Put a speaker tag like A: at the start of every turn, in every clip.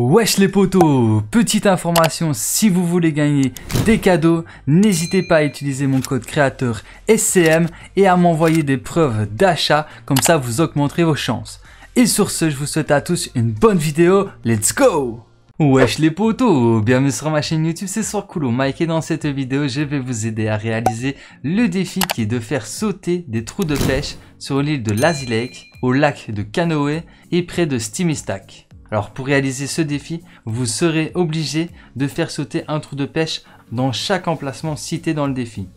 A: Wesh les potos Petite information, si vous voulez gagner des cadeaux, n'hésitez pas à utiliser mon code créateur SCM et à m'envoyer des preuves d'achat, comme ça vous augmenterez vos chances. Et sur ce, je vous souhaite à tous une bonne vidéo, let's go Wesh les potos, bienvenue sur ma chaîne YouTube, c'est Sorkulo Mike et dans cette vidéo, je vais vous aider à réaliser le défi qui est de faire sauter des trous de pêche sur l'île de Lazy Lake, au lac de Canoë et près de Steamy Stack. Alors pour réaliser ce défi, vous serez obligé de faire sauter un trou de pêche dans chaque emplacement cité dans le défi.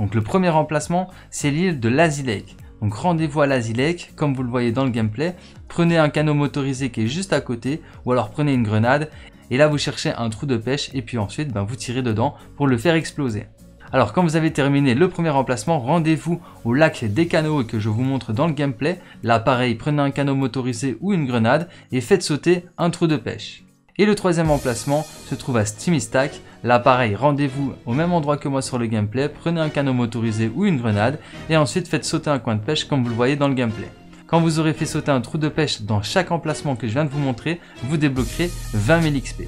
A: Donc le premier emplacement, c'est l'île de Lazy Lake. Donc rendez-vous à Lazy comme vous le voyez dans le gameplay. Prenez un canot motorisé qui est juste à côté, ou alors prenez une grenade. Et là vous cherchez un trou de pêche et puis ensuite ben, vous tirez dedans pour le faire exploser. Alors quand vous avez terminé le premier emplacement, rendez-vous au lac des canaux que je vous montre dans le gameplay. Là pareil, prenez un canot motorisé ou une grenade et faites sauter un trou de pêche. Et le troisième emplacement se trouve à Steamy Stack. Là pareil, rendez-vous au même endroit que moi sur le gameplay, prenez un canot motorisé ou une grenade et ensuite faites sauter un coin de pêche comme vous le voyez dans le gameplay. Quand vous aurez fait sauter un trou de pêche dans chaque emplacement que je viens de vous montrer, vous débloquerez 20 000 XP.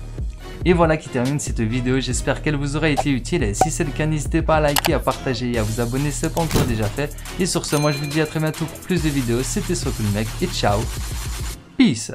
A: Et voilà qui termine cette vidéo, j'espère qu'elle vous aura été utile. Et si c'est le cas, n'hésitez pas à liker, à partager et à vous abonner si ce pas encore déjà fait. Et sur ce, moi je vous dis à très bientôt pour plus de vidéos. C'était Mec et ciao. Peace.